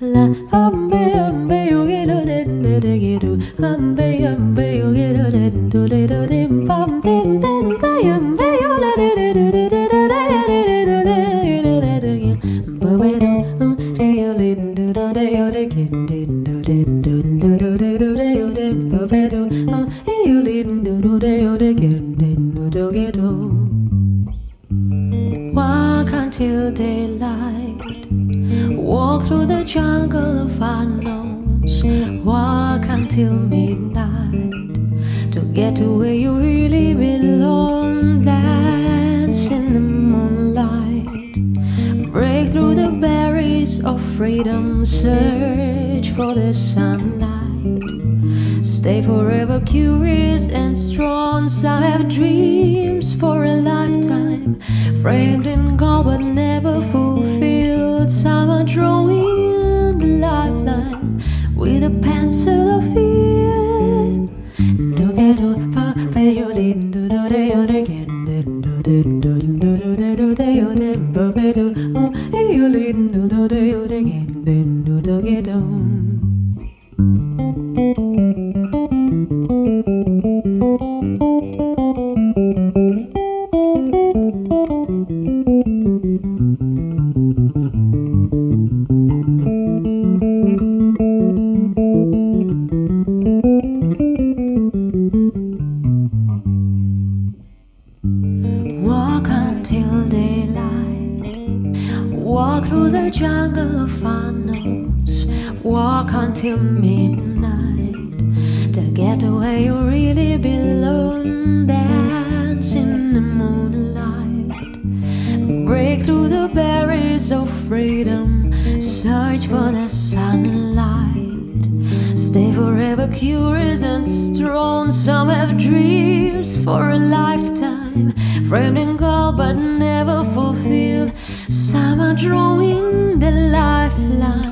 La, um, be, um, be, you get it, it, it, it, um, be, um, be. Walk until daylight Walk through the jungle of unknowns. Walk until midnight to get to where you really belong. Dance in the moonlight. Break through the barriers of freedom. Search for the sunlight. Stay forever curious and strong. Some have dreams for a lifetime, framed in gold but never fulfilled. Some are drawing the lifeline with a pencil of fear. Do get up, pay your lin, do do de yo de do do do do do do on. Walk until daylight. Walk through the jungle of unknowns. Walk until midnight to get where you really belong. Dance in the moonlight. Break through the barriers of freedom. Search for the sunlight. Stay forever curious and strong. Some have dreams for a lifetime, framed in gold but never fulfilled. Some are drawing the lifeline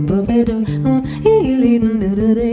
dum ba ba dum, ee.